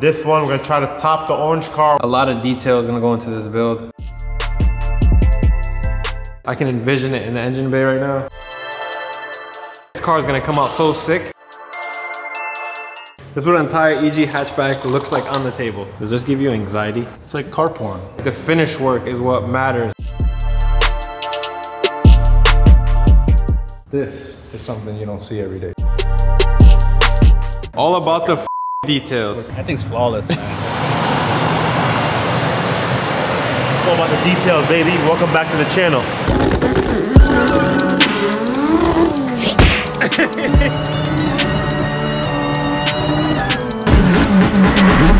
This one, we're gonna try to top the orange car. A lot of detail is gonna go into this build. I can envision it in the engine bay right now. This car is gonna come out so sick. This is what an entire EG hatchback looks like on the table. Does this give you anxiety? It's like car porn. The finish work is what matters. This is something you don't see every day. All about the details. That thing's flawless, man. All about the details, baby. Welcome back to the channel.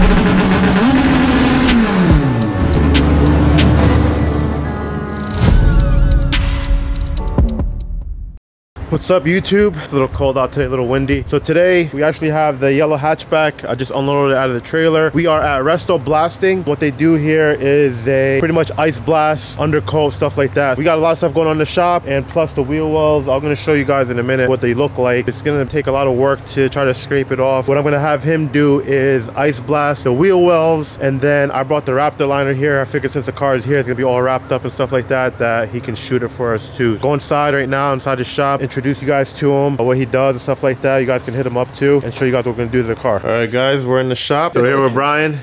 What's up YouTube? It's a little cold out today, a little windy. So today we actually have the yellow hatchback. I just unloaded it out of the trailer. We are at Resto Blasting. What they do here is a pretty much ice blast, undercoat, stuff like that. We got a lot of stuff going on in the shop and plus the wheel wells. I'm gonna show you guys in a minute what they look like. It's gonna take a lot of work to try to scrape it off. What I'm gonna have him do is ice blast the wheel wells and then I brought the Raptor liner here. I figured since the car is here, it's gonna be all wrapped up and stuff like that, that he can shoot it for us too. Go inside right now, inside the shop, introduce you guys to him, what he does and stuff like that. You guys can hit him up too and show you guys what we're gonna do to the car. All right, guys, we're in the shop. So here with Brian.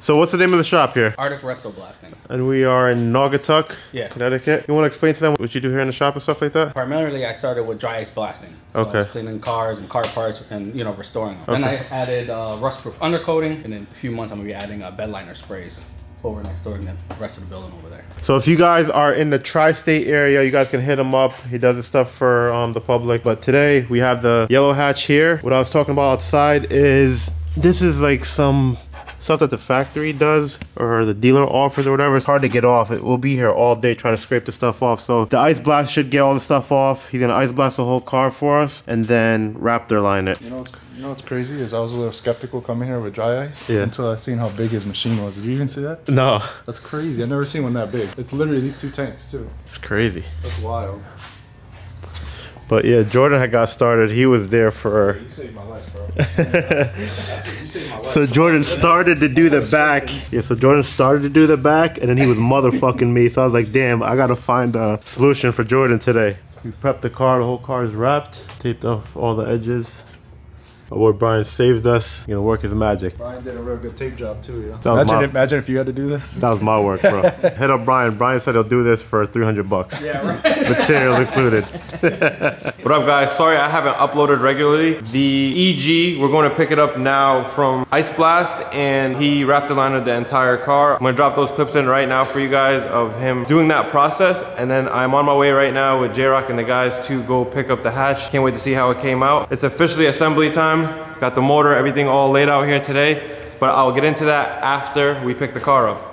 So what's the name of the shop here? Arctic Resto Blasting. And we are in Naugatuck, Yeah. Connecticut. You want to explain to them what you do here in the shop and stuff like that? Primarily, I started with dry ice blasting. So Okay. I was cleaning cars and car parts and, you know, restoring them. Then I added uh, rust-proof undercoating, and in a few months, I'm going to be adding uh, bed liner sprays over next door and the rest of the building over there. So if you guys are in the tri-state area, you guys can hit him up. He does his stuff for um, the public. But today we have the yellow hatch here. What I was talking about outside is this is like some stuff that the factory does or the dealer offers or whatever. It's hard to get off. It will be here all day trying to scrape the stuff off. So the ice blast should get all the stuff off. He's gonna ice blast the whole car for us and then Raptor line it. You know, you know what's crazy is I was a little skeptical coming here with dry ice Yeah. until I seen how big his machine was. Did you even see that? No, That's crazy. I've never seen one that big. It's literally these two tanks too. it's crazy. That's wild. But yeah, Jordan had got started. He was there for You saved my life, bro. you saved my life. So Jordan started to do the back. Yeah, so Jordan started to do the back, and then he was motherfucking me. So I was like, damn, I gotta find a solution for Jordan today. We prepped the car. The whole car is wrapped, taped off all the edges. My boy Brian saved us. You know, work his magic. Brian did a real good tape job too, yeah. That Imagine, my- imagine if you had to do this. That was my work, bro. Head up, Brian. Brian said he'll do this for 300 bucks. Yeah, right. Materials included. What up guys? Sorry I haven't uploaded regularly. The EG, we're going to pick it up now from Ice Blast and he wrapped the liner of the entire car. I'm gonna drop those clips in right now for you guys of him doing that process and then I'm on my way right now with J-Rock and the guys to go pick up the hatch. Can't wait to see how it came out. It's officially assembly time. Got the motor, everything all laid out here today, but I'll get into that after we pick the car up.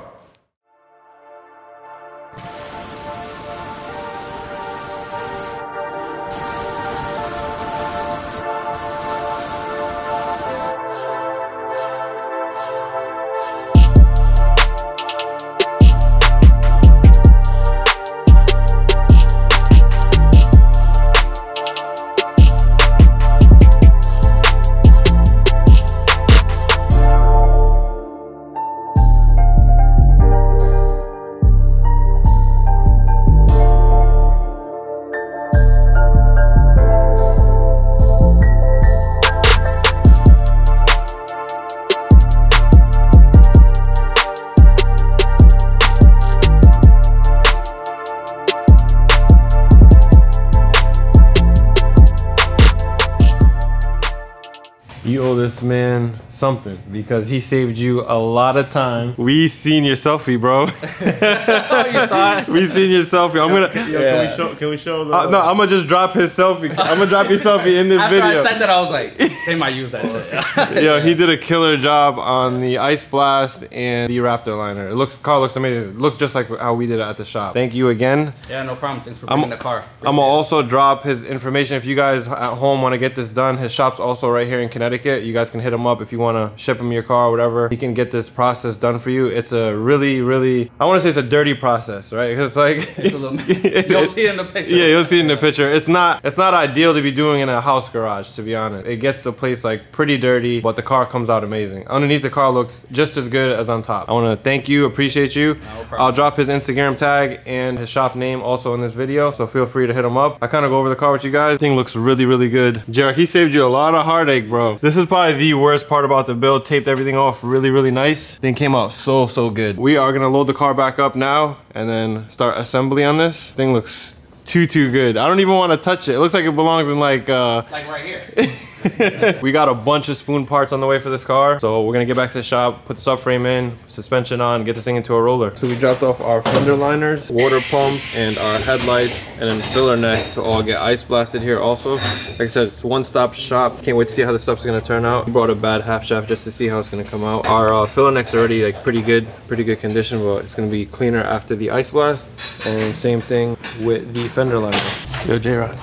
This man something because he saved you a lot of time. We seen your selfie, bro. oh, you saw it? we seen your selfie. I'm gonna. Yo, can we show? Can we show the? Uh, no, I'm gonna just drop his selfie. I'm gonna drop your selfie in this After I said that, I was like, they might use that shit. Yo, he did a killer job on the Ice Blast and the Raptor liner. It looks, car looks amazing. It looks just like how we did it at the shop. Thank you again. yeah, no problem. Thanks for I'm- bringing the car. I'm gonna also drop his information if you guys at home want to get this done. His shop's also right here in Connecticut. You guys can hit him up if you want to ship him your car or whatever, he can get this process done for you. It's a really, really, I want to say it's a dirty process, right? Because like, It's a little. You'll see it in the picture. yeah, you'll see in the picture. It's not it's not ideal to be doing in a house garage, to be honest. It gets the place like pretty dirty, but the car comes out amazing. Underneath the car looks just as good as on top. I want to thank you, appreciate you. problem. I'll drop his Instagram tag and his shop name also in this video, so feel free to hit him up. I kind of go over the car with you guys. Thing looks really, really good. J-Rock, he saved you a lot of heartache, bro. This is probably the worst part about the build. Taped everything off really, really nice. Thing came out so, so good. We are gonna load the car back up now and then start assembly on this. Thing looks too, too good. I don't even want to touch it. It looks like it belongs in like, uh, Like right here. we got a bunch of spoon parts on the way for this car. So we're gonna get back to the shop, put the subframe in, suspension on, get this thing into a roller. So we dropped off our fender liners, water pump, and our headlights, and then filler neck to all get ice blasted here also. Like I said, it's one stop shop. Can't wait to see how this stuff's gonna turn out. We brought a bad half shaft just to see how it's gonna come out. Our uh, filler neck's already like pretty good, pretty good condition, but it's gonna be cleaner after the ice blast. And same thing with the fender liner. Yo, J-Rock.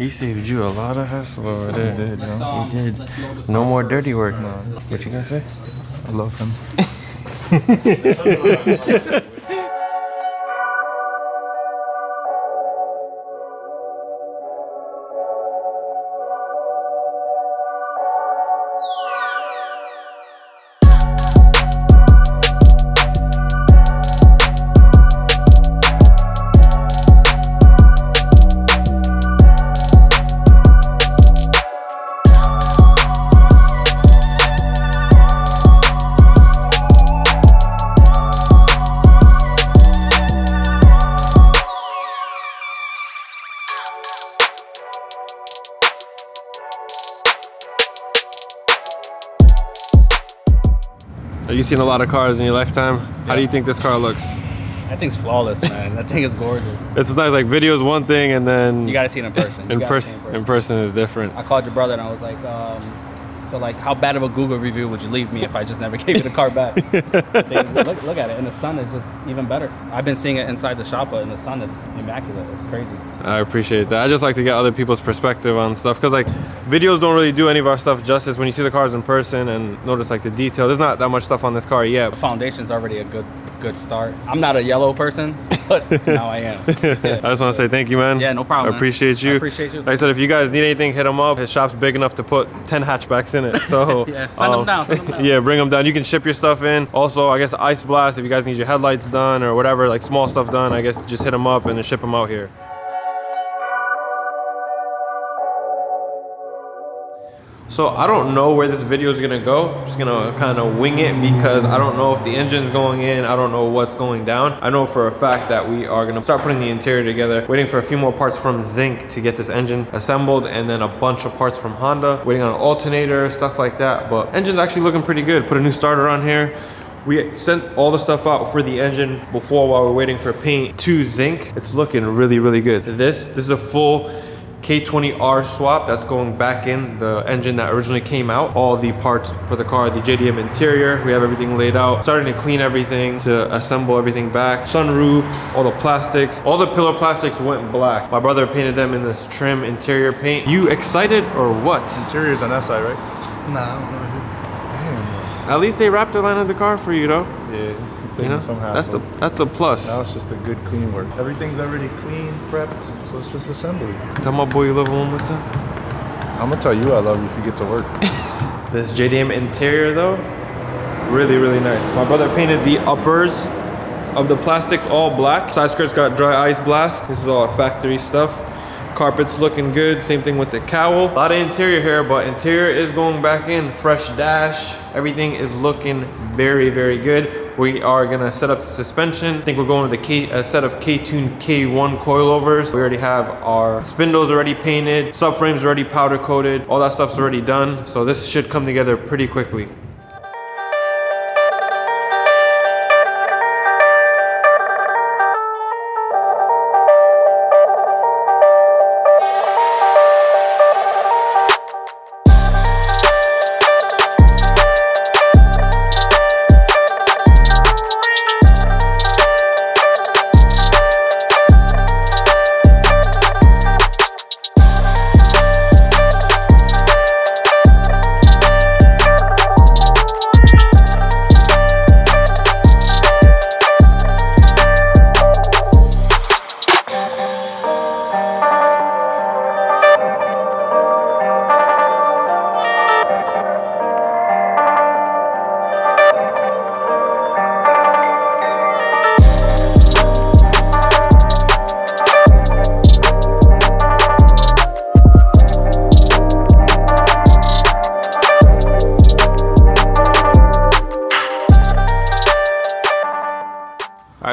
He saved you a lot of hassle over there. did, Let's, you know? um, did. Let's load the No more dirty work. Man. What you gonna say? I love him. seen a lot of cars in your lifetime? How do you think this car looks? That thing's flawless, man. that thing is gorgeous. It's nice. Like video is one thing, and then You gotta see it in person. In gotta see person, in person is different. I called your brother and I was like, um, so like, how bad of a Google review would you leave me if I just never gave you the car back? Look, look at it. and the sun, is just even better. I've been seeing it inside the shop, but in the sun, it's immaculate. It's crazy. I appreciate that. I just like to get other people's perspective on stuff because like videos don't really do any of our stuff justice. When you see the cars in person and notice like the detail, there's not that much stuff on this car yet. Foundation's already a good, good start. I'm not a yellow person, but now I am. I just want to say thank you, man. Yeah, no problem, I appreciate you. I appreciate you. Like I said, if you guys need anything, hit him up. His shop's big enough to put 10 hatchbacks in it. So Yeah, send 'em um, down, send 'em down. yeah, bring them down. You can ship your stuff in. Also, I guess ice blast. If you guys need your headlights done or whatever, like small stuff done, I guess just hit him up and then ship them out here. So I don't know where this video is gonna go. I'm just gonna kind of wing it because I don't know if the engine's going in. I don't know what's going down. I know for a fact that we are gonna start putting the interior together. Waiting for a few more parts from Zinc to get this engine assembled and then a bunch of parts from Honda. Waiting on an alternator, stuff like that. But engine's actually looking pretty good. Put a new starter on here. We sent all the stuff out for the engine before while we're waiting for paint to Zinc. It's looking really, really good. This, this is a full K20R swap that's going back in the engine that originally came out. All the parts for the car, the JDM interior, we have everything laid out. Starting to clean everything to assemble everything back. Sunroof, all the plastics, all the pillar plastics went black. My brother painted them in this trim interior paint. You excited or what? Interior's on that side, right? No, At least they wrapped the line of the car for you though. Yeah. It's You know, some that's a that's a plus. Now it's just a good clean work. Everything's already clean, prepped, so it's just assembly. Tell my boy you love him one more time. I'm gonna tell you I love you if you get to work. This JDM interior though, really, really nice. My brother painted the uppers of the plastics all black. Side skirts got dry ice blast. This is all factory stuff. Carpet's looking good. Same thing with the cowl. A lot of interior here, but interior is going back in. Fresh dash. Everything is looking very, very good. We are gonna set up the suspension. I think we're going with a, K, a set of K-Tune K1 coilovers. We already have our spindles already painted, subframes already powder coated. All that stuff's already done. So this should come together pretty quickly.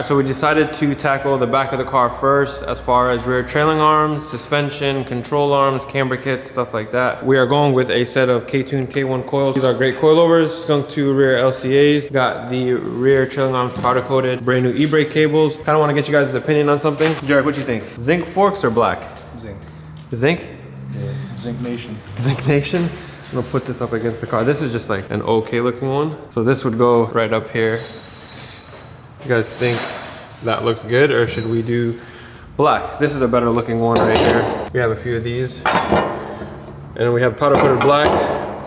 So we decided to tackle the back of the car first as far as rear trailing arms, suspension, control arms, camber kits, stuff like that. We are going with a set of K-Tune K1 coils. These are great coilovers, Skunk2 rear LCAs, got the rear trailing arms powder coated, brand new e-brake cables. Kind of want to get you guys' opinion on something. Jared, what do you think? Zinc forks or black? Zinc. Zinc? Yeah. Zinc Nation. Zinc Nation. I'm gonna put this up against the car. This is just like an okay looking one. So this would go right up here. You guys think that looks good or should we do black? This is a better looking one right here. We have a few of these. And we have powder coated black.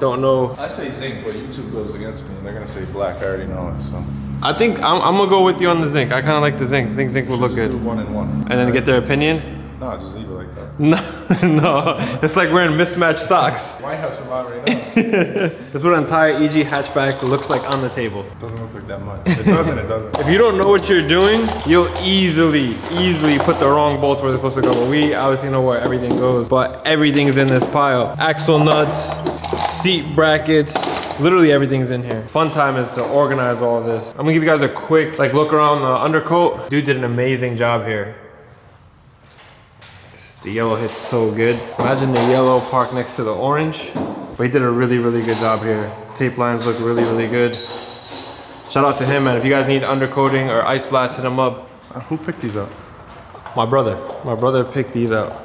Don't know. I say zinc, but YouTube goes against me. They're gonna say black. I already know it. So I think I'm, I'm gonna go with you on the zinc. I kind of like the zinc. I think zinc will look good. One and one. And then get their opinion. No, just leave it like that. No, no, it's like wearing mismatched socks. Why have some on right now? That's what an entire EG hatchback looks like on the table. It doesn't look like that much. It doesn't. It doesn't. If you don't know what you're doing, you'll easily, easily put the wrong bolts where they're supposed to go. But we obviously know where everything goes, but everything's in this pile. Axle nuts, seat brackets, literally everything's in here. Fun time is to organize all of this. I'm gonna give you guys a quick like look around the undercoat. Dude did an amazing job here. The yellow hits so good. Imagine the yellow parked next to the orange. But he did a really, really good job here. Tape lines look really, really good. Shout out to him, man. If you guys need undercoating or ice blast, hit him up. Uh, Who picked these up? My brother. My brother picked these out.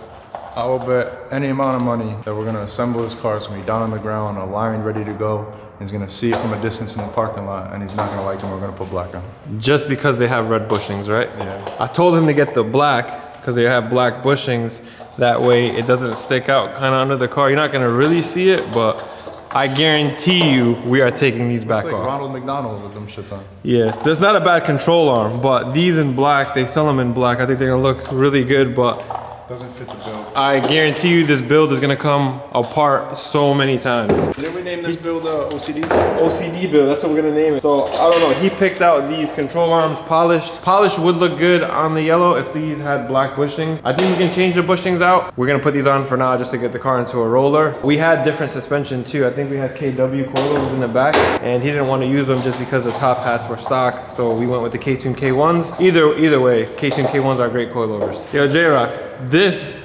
I will bet any amount of money that we're gonna assemble this car. It's gonna be down on the ground, aligned, ready to go. He's gonna see it from a distance in the parking lot, and he's not gonna like them. We're gonna put black on. Just because they have red bushings, right? Yeah. I told him to get the black because they have black bushings. That way it doesn't stick out kind of under the car. You're not gonna really see it, but I guarantee you we are taking these back like off. Ronald McDonald with them shits on. Yeah, there's not a bad control arm, but these in black, they sell them in black. I think they're gonna look really good, but Doesn't fit the bill. I guarantee you this build is gonna come apart so many times. Didn't we name this build uh, OCD? OCD build, that's what we're gonna name it. So I don't know, he picked out these control arms polished. Polished would look good on the yellow if these had black bushings. I think we can change the bushings out. We're gonna put these on for now just to get the car into a roller. We had different suspension too. I think we had KW coilovers in the back and he didn't want to use them just because the top hats were stock. So we went with the K-Tune K1s. Either either way, K-Tune K1s are great coilovers. Yo, J-Rock, this,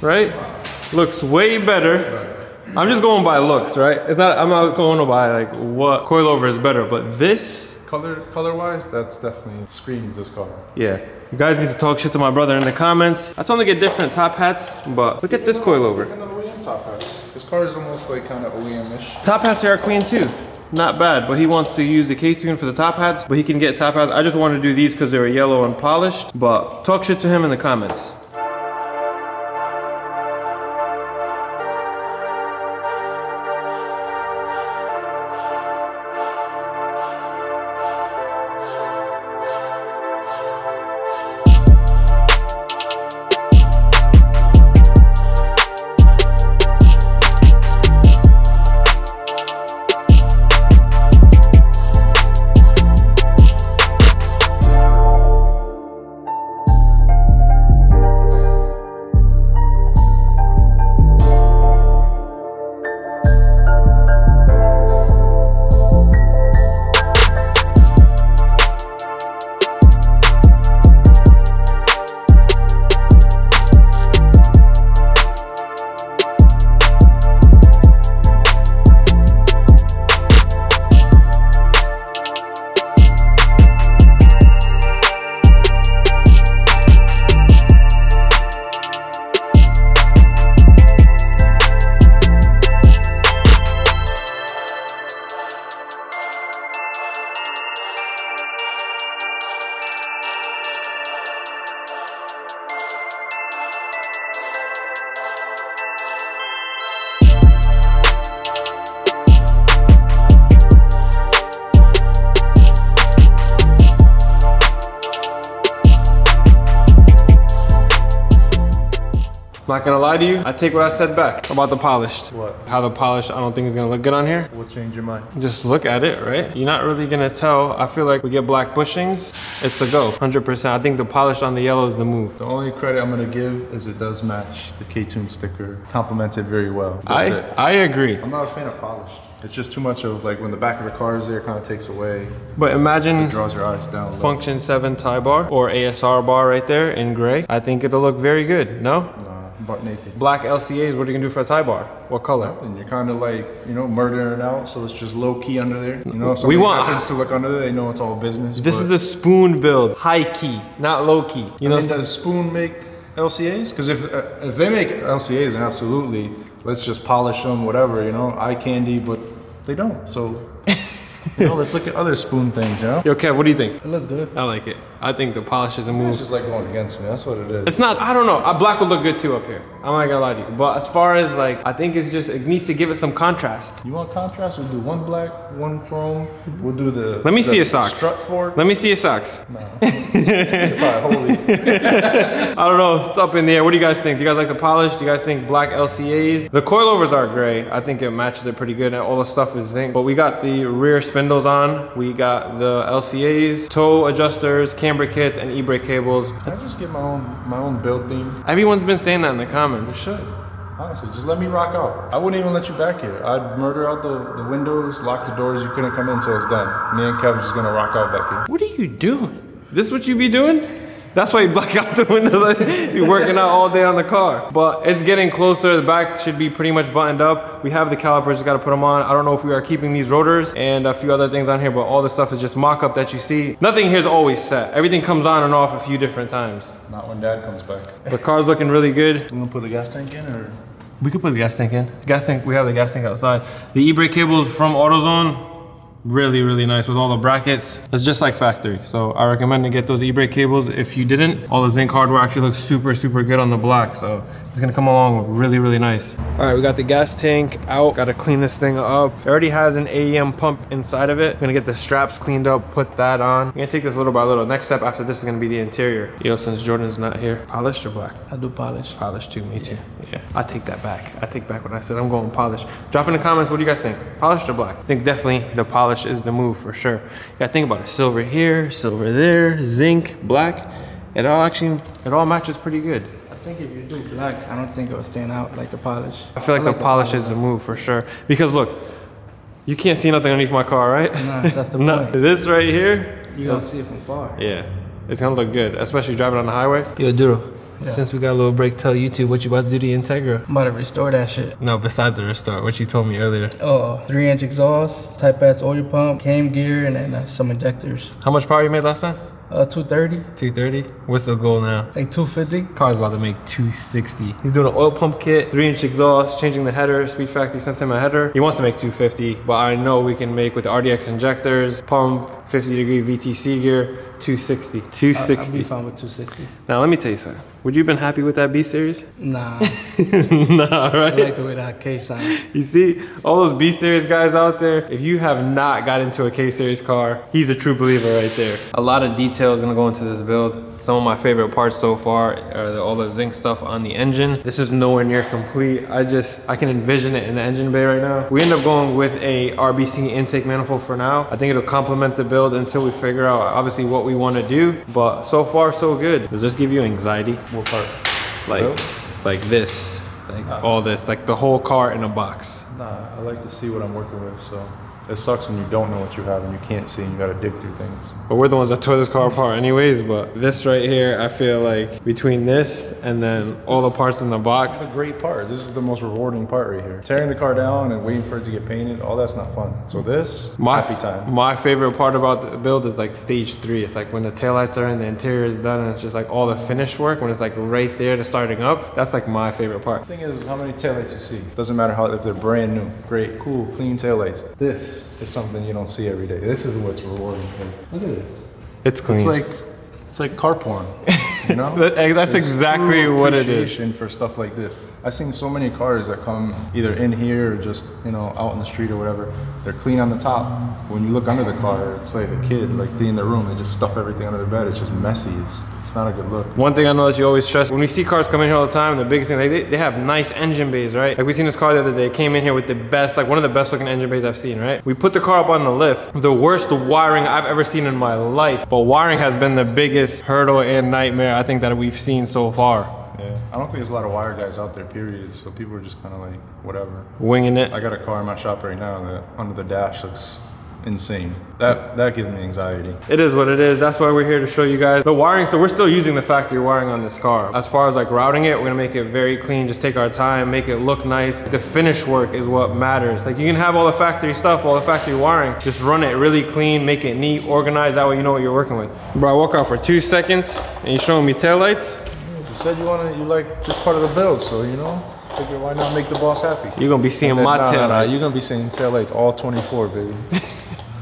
right, looks way better. I'm just going by looks, right? It's not. I'm not going to by like what coilover is better, but this, Color, color wise, that's definitely screams this car. yeah. You guys need to talk shit to my brother in the comments. I told him to get different top hats, but look at this coilover. OEM top hats. This car is almost like kind of OEM-ish. Top hats are clean too. Not bad, but he wants to use the K-Tune for the top hats, but he can get top hats. I just want to do these because they were yellow and polished, but talk shit to him in the comments. Not gonna lie to you, I take what I said back about the polished. What? How the polished, I don't think is gonna look good on here. We'll change your mind. Just look at it, right? You're not really gonna tell. I feel like we get black bushings, it's a go, 100%. I think the polish on the yellow is the move. The only credit I'm gonna give is it does match the K-Tune sticker. Complements it very well. That's I, it. I agree. I'm not a fan of polished. It's just too much of like when the back of the car is there, kind of takes away, But imagine draws your eyes down. low. Function 7 tie bar or ASR bar right there in gray. I think it'll look very good, no? Nah, butt naked. Black LCAs, what are you gonna do for a tie bar? What color? And you're kind of like, you know, murdering it out, so it's just low key under there. You know, if We want- happens to look under there, they know it's all business. This but- is a spoon build, high key, not low key. You know, mean, does Spoon make LCAs? Because if uh, if they make LCAs, then absolutely, let's just polish them, whatever, you know, eye candy. But they don't. So, you know, let's look at other Spoon things, you know. Yo, Kev, what do you think? It looks good. I like it. I think the polish is a It's just like going against me. That's what it is. It's not, I don't know. Uh, Black would look good too up here. I'm not gonna lie to you. But as far as like, I think it's just, it needs to give it some contrast. You want contrast? We'll do one black, one chrome. We'll do the. Let me the see your socks. Strut fork. Let me see your socks. Holy. I don't know. It's up in the air. What do you guys think? Do you guys like the polish? Do you guys think black LCAs? The coilovers are gray. I think it matches it pretty good. And all the stuff is zinc. But we got the rear spindles on. We got the LCAs, toe adjusters, camber kits, and e-brake cables. I just get my own my own build theme. Everyone's been saying that in the comments. You Should. Honestly, just let me rock out. I wouldn't even let you back here. I'd murder out the, the windows, lock the doors. You couldn't come in until it's done. Me and Kevin just gonna rock out back here. What are you doing? This what you be doing? That's why you black out the windows. You're working out all day on the car. But it's getting closer. The back should be pretty much buttoned up. We have the calipers, just gotta put them on. I don't know if we are keeping these rotors and a few other things on here, but all this stuff is just mock-up that you see. Nothing here is always set. Everything comes on and off a few different times. Not when Dad comes back. The car's looking really good. You gonna put the gas tank in or? We could put the gas tank in. Gas tank, we have the gas tank outside. The e-brake cables from AutoZone, really, really nice with all the brackets. It's just like factory. So I recommend to get those e-brake cables. If you didn't, all the zinc hardware actually looks super, super good on the black. So it's gonna come along really, really nice. All right, we got the gas tank out. Gotta clean this thing up. It already has an AEM pump inside of it. gonna get the straps cleaned up, put that on. I'm gonna take this little by little. Next step after this is gonna be the interior. You know, since Jordan's not here, polished or black? I do polish. Polish too, me too. Yeah, I take that back. I take back what I said. I'm going polish. Drop in the comments. What do you guys think? Polished or black? I think definitely the polish is the move for sure. You gotta think about it. Silver here, silver there, zinc, black. It all actually, it all matches pretty good. I think if you do black, I don't think it'll stand out like the polish. I feel like, the polish is the move for sure. Because look, you can't see nothing underneath my car, right? Nah, that's the No, point. this right here, You gonna see it from far. yeah, it's gonna look good, especially driving on the highway. Yo, Duro. Since we got a little break, tell YouTube what you about to do to the Integra. I'm about to restore that shit. No, besides the restore, what you told me earlier. Oh, three inch exhaust, type S oil pump, cam gear, and then uh, some injectors. How much power you made last time? Uh, 230, 230. What's the goal now? like 250. Car's about to make 260. He's doing an oil pump kit, three inch exhaust, changing the header. Speed Factory sent him a header. He wants to make 250, but I know we can make with the RDX injectors, pump, 50 degree VTC gear, 260. 260. I'll be fine with 260. Now let me tell you something. Would you have been happy with that B series? Nah, nah, I like the way that K sounds. You see, all those B series guys out there, if you have not got into a K series car, he's a true believer right there. A lot of details gonna go into this build. Some of my favorite parts so far are the, all the zinc stuff on the engine. This is nowhere near complete. I just, I can envision it in the engine bay right now. We end up going with a RBC intake manifold for now. I think it'll complement the build until we figure out obviously what we wanna do. But so far so good. Does this give you anxiety? What part? Like, Build? like this, like all this, like the whole car in a box. Nah, I like to see what I'm working with. So it sucks when you don't know what you have and you can't see and you gotta dig through things. But we're the ones that tore this car apart anyways, but this right here, I feel like between this and then all the parts in the This box, is a great part. This is the most rewarding part right here. Tearing the car down and waiting for it to get painted, all that's not fun. So this, my, happy time. my favorite part about the build is like stage three. It's like when the taillights are in, the interior is done, and it's just like all the finish work when it's like right there to starting up. That's like my favorite part. thing is how many taillights you see. Doesn't matter how if they're brand new, great, cool, clean taillights. This is something you don't see every day. This is what's rewarding. Look at this. It's clean. It's like it's like car porn. You know? Eh, that's There's exactly what it is. for stuff like this. I've seen so many cars that come either in here or just you know out in the street or whatever. They're clean on the top. When you look under the car, it's like a kid like cleaning their room. They just stuff everything under their bed. It's just messy. It's, It's not a good look. One thing I know that you always stress when we see cars come in here all the time, the biggest thing like they, they have nice engine bays, right? Like we seen this car the other day, came in here with the best, like one of the best looking engine bays I've seen, right? We put the car up on the lift, the worst wiring I've ever seen in my life. But wiring has been the biggest hurdle and nightmare I think that we've seen so far. Yeah. I don't think there's a lot of wire guys out there, period. So people are just kind of like, whatever. Winging it. I got a car in my shop right now that under the dash looks insane. That that gives me anxiety. It is what it is. That's why we're here to show you guys the wiring. So we're still using the factory wiring on this car. As far as like routing it, we're gonna make it very clean. Just take our time, make it look nice. The finish work is what matters. Like you can have all the factory stuff, all the factory wiring. Just run it really clean, make it neat, organized. That way you know what you're working with. Bro, I walk out for two seconds and you're showing me taillights. You said you wanted, you like this part of the build, so you know, figure why not make the boss happy. You're gonna be seeing Then- my nah, nah, nah. You're gonna be seeing taillights all 24, baby.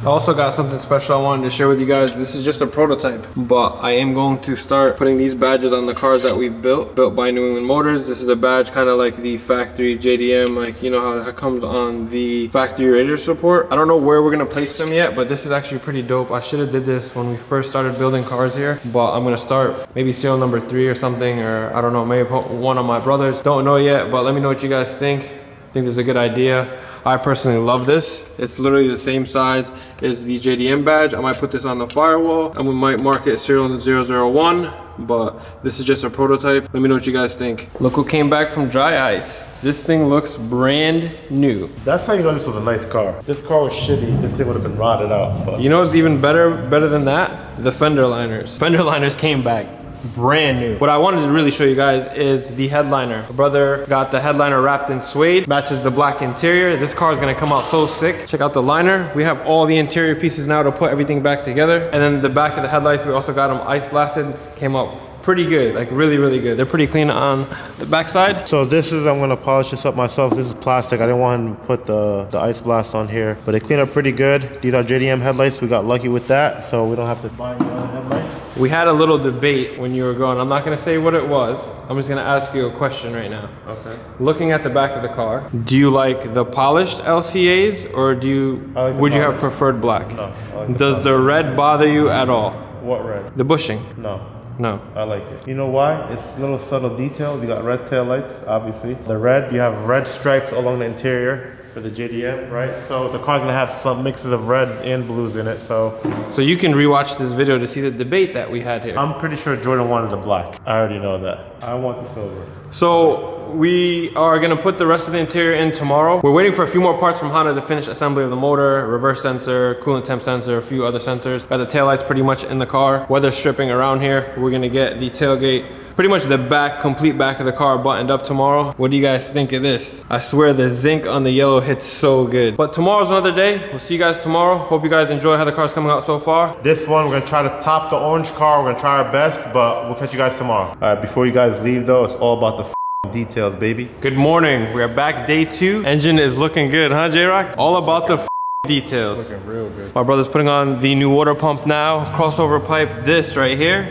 I also got something special I wanted to share with you guys. This is just a prototype, but I am going to start putting these badges on the cars that we've built, built by New England Motors. This is a badge kind of like the factory JDM, like you know how it comes on the factory radiator support. I don't know where we're gonna place them yet, but this is actually pretty dope. I should have did this when we first started building cars here, but I'm gonna start maybe serial number three or something, or I don't know, maybe one of my brothers. Don't know yet, but let me know what you guys think. I think this is a good idea. I personally love this. It's literally the same size as the JDM badge. I might put this on the firewall and we might mark it serial 001, but this is just a prototype. Let me know what you guys think. Look who came back from dry ice. This thing looks brand new. That's how you know this was a nice car. This car was shitty, this thing would have been rotted out. But You know what's even better, better than that? The fender liners. Fender liners came back brand new. What I wanted to really show you guys is the headliner. My brother got the headliner wrapped in suede, matches the black interior. This car is gonna come out so sick. Check out the liner. We have all the interior pieces now to put everything back together. And then the back of the headlights, we also got them ice blasted. Came out pretty good, like really, really good. They're pretty clean on the backside. So this is, I'm gonna polish this up myself. This is plastic. I didn't want to put the, the ice blast on here, but they clean up pretty good. These are JDM headlights. We got lucky with that, so we don't have to buy other headlights. We had a little debate when you were going. I'm not gonna say what it was. I'm just gonna ask you a question right now. Okay. Looking at the back of the car, do you like the polished LCAs or do you like would you have preferred black? No, I like the Does the red bother you at all? What red? The bushing? No. No. I like it. You know why? It's a little subtle details. You got red tail lights, obviously. The red, you have red stripes along the interior for the JDM, right? So the car's gonna have some mixes of reds and blues in it. So So you can rewatch this video to see the debate that we had here. I'm pretty sure Jordan wanted the black. I already know that. I want the silver. So we are gonna put the rest of the interior in tomorrow. We're waiting for a few more parts from Honda to finish assembly of the motor, reverse sensor, coolant temp sensor, a few other sensors. Got the taillights pretty much in the car. Weather stripping around here. We're gonna get the tailgate, pretty much the back, complete back of the car buttoned up tomorrow. What do you guys think of this? I swear the zinc on the yellow hits so good. But tomorrow's another day. We'll see you guys tomorrow. Hope you guys enjoy how the car's coming out so far. This one, we're gonna try to top the orange car. We're gonna try our best, but we'll catch you guys tomorrow. All right, before you guys leave though, it's all about the details, baby. Good morning. We are back day two. Engine is looking good, huh, J-Rock? All about the details. Looking real good. My brother's putting on the new water pump now. Crossover pipe, this right here.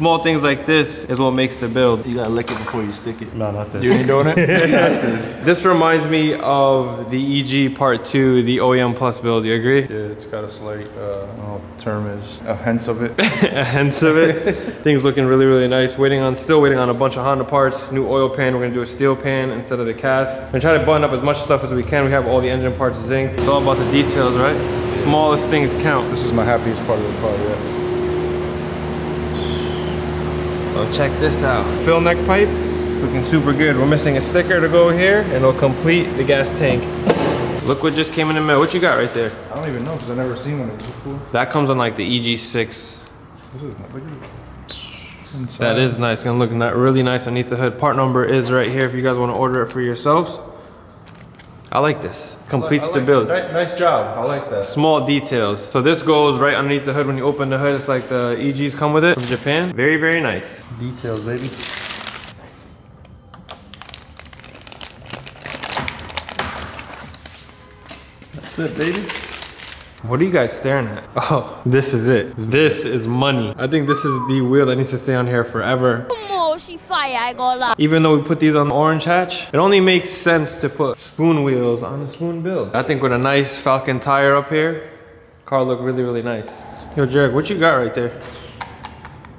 Small things like this is what makes the build. You gotta lick it before you stick it. No, not this. You ain't doing it? This reminds me of the EG Part 2, the OEM Plus build. You agree? Yeah, it's got a slight, uh, I don't know term is, a hint of it. a hence of it. Things looking really, really nice. Waiting on, still waiting on a bunch of Honda parts. New oil pan. We're gonna do a steel pan instead of the cast. We're gonna try to button up as much stuff as we can. We have all the engine parts zinc. It's all about the details, right? Smallest things count. This is my happiest part of the car, yeah. So check this out. Fill neck pipe, looking super good. We're missing a sticker to go here and it'll complete the gas tank. Look what just came in the mail. What you got right there? I don't even know because I've never seen one of these before. That comes on like the EG6. This is, look. Inside. That is nice. Gonna look not really nice underneath the hood. Part number is right here if you guys want to order it for yourselves. I like this. Completes I the build. ni- Nice job. I like that. Small details. So this goes right underneath the hood. When you open the hood, it's like the EGs come with it from Japan. Very, very nice. Details, baby. That's it, baby. What are you guys staring at? Oh, this is it. This is money. I think this is the wheel that needs to stay on here forever she fire, I go love. Even though we put these on the orange hatch, it only makes sense to put spoon wheels on the spoon build. I think with a nice Falken tire up here, car look really, really nice. Yo, J-Rock, what you got right there?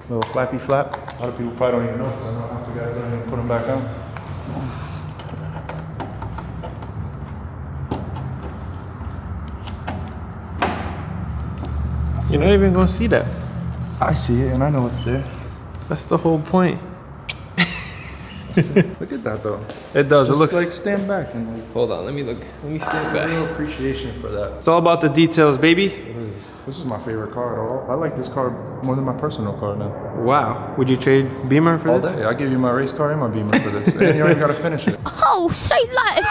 Little flappy flap. A lot of people probably don't even know because I know half the guys don't even put them back on. You're not even gonna see that. I see it and I know what's there. That's the whole point. Look at that though. It does. Just it looks like stand back and like Hold on. Let me look. Let me stand back. real appreciation for that. It's all about the details, baby. This is my favorite car at all. I like this car more than my personal car now. Wow. Would you trade Beamer for All this? day. I'll give you my race car and my Beamer for this. and you don't even gotta finish it. Oh, say less.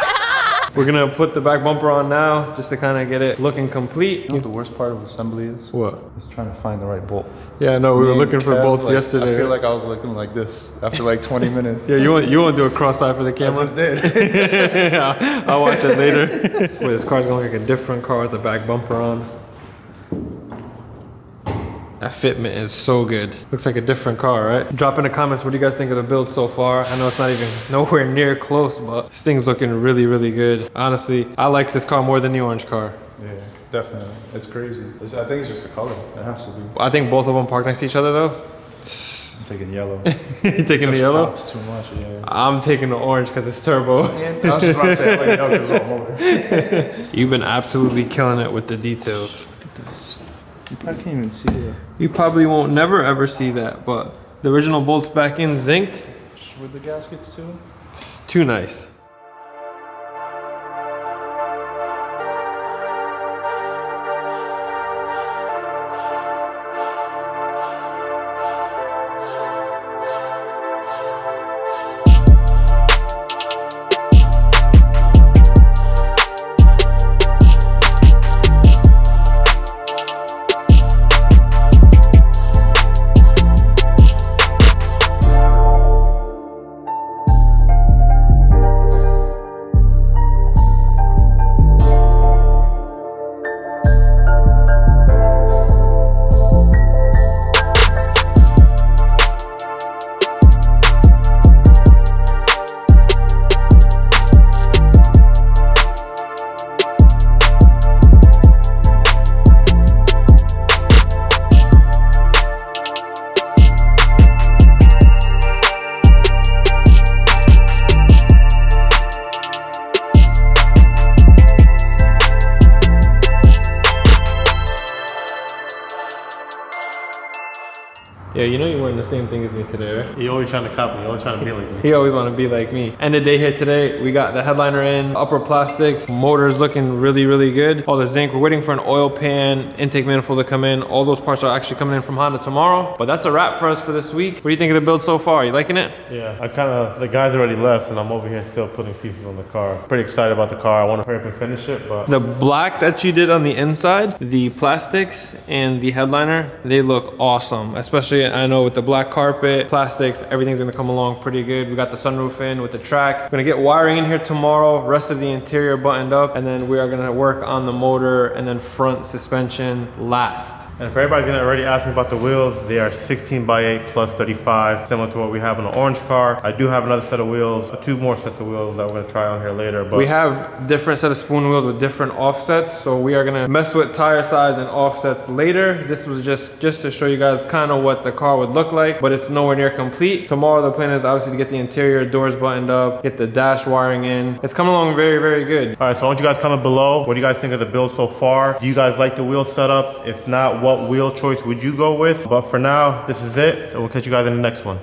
We're gonna put the back bumper on now, just to kind of get it looking complete. You know what the worst part of assembly is? What? Is trying to find the right bolt. Yeah, no, we Me were looking for Kev, bolts like, yesterday. I feel like I was looking like this after like 20 minutes. yeah, you want you want to do a cross eye for the I camera? just did. I'll, I'll watch it later. Wait, this car's gonna look like a different car with the back bumper on. That fitment is so good. Looks like a different car, right? Drop in the comments what do you guys think of the build so far. I know it's not even nowhere near close, but this thing's looking really, really good. Honestly, I like this car more than the orange car. yeah, definitely. It's crazy. It's, I think it's just the color. It has to be. I think both of them park next to each other though. I'm taking yellow. you taking the yellow? pops too much. Yeah. I'm taking the orange because it's turbo. I was just about to say like because it's all motor. You've been absolutely killing it with the details. Look at this. You probably can't even see it. You probably won't never ever see that, but the original bolts back in zinced, With the gaskets too. it's too nice. Same thing today, right? You always trying to copy. He always trying to be like me. He always want to be like me. End of day here today. We got the headliner in, upper plastics, motors looking really, really good. All the zinc. We're waiting for an oil pan, intake manifold to come in. All those parts are actually coming in from Honda tomorrow. But that's a wrap for us for this week. What do you think of the build so far? You liking it? Yeah, I kind of the guys already left, and I'm over here still putting pieces on the car. Pretty excited about the car. I want to hurry up and finish it, but The black that you did on the inside, the plastics and the headliner, they look awesome. Especially, I know with the black carpet, plastics, everything's gonna come along pretty good. We got the sunroof in with the track. We're gonna get wiring in here tomorrow, rest of the interior buttoned up, and then we are gonna work on the motor and then front suspension last. And if everybody's gonna already ask me about the wheels, they are 16 by 8 plus 35, similar to what we have on the orange car. I do have another set of wheels, uh, two more sets of wheels that we're gonna try on here later. But We have different set of spoon wheels with different offsets, so we are gonna mess with tire size and offsets later. This was just just to show you guys kind of what the car would look like, but it's nowhere near complete. Tomorrow the plan is obviously to get the interior doors buttoned up, get the dash wiring in. It's coming along very, very good. all right, so I want you guys comment below. What do you guys think of the build so far? Do you guys like the wheel setup? If not, what wheel choice would you go with? But for now, this is it. So we'll catch you guys in the next one.